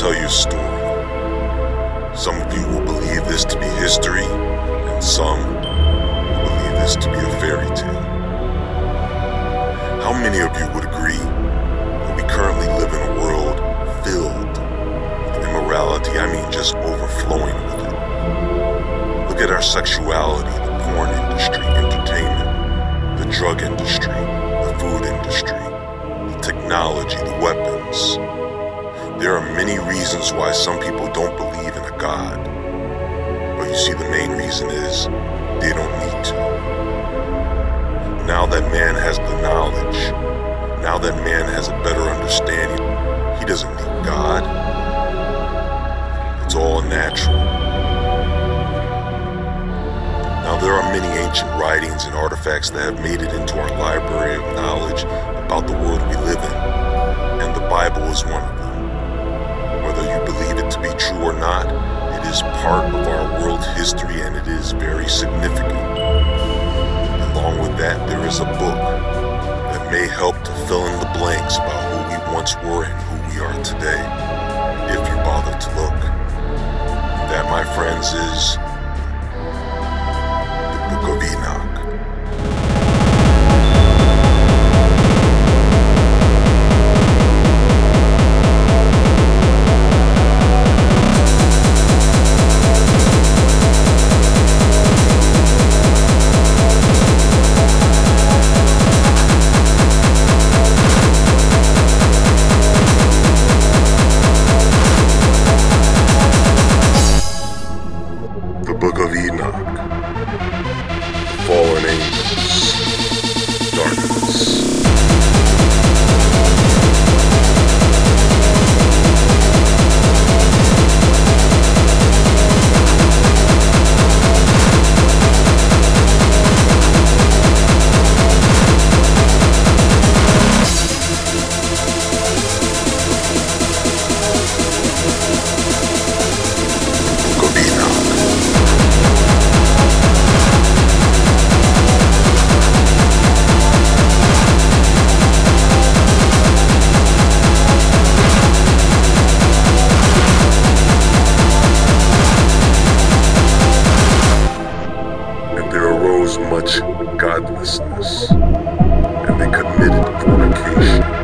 tell you a story. Some of you will believe this to be history, and some will believe this to be a fairy tale. How many of you would agree that we currently live in a world filled with immorality? I mean, just overflowing with it. Look at our sexuality, the porn industry, entertainment, the drug industry, the food industry, the technology, the weapons. There are many reasons why some people don't believe in a God. But you see, the main reason is they don't need to. Now that man has the knowledge, now that man has a better understanding, he doesn't need God. It's all natural. Now, there are many ancient writings and artifacts that have made it into our library of knowledge about the world we live in, and the Bible is one of them. Not, it is part of our world history and it is very significant. Along with that, there is a book that may help to fill in the blanks about who we once were and who we are today, if you bother to look. That, my friends, is Enoch. and they committed fornication.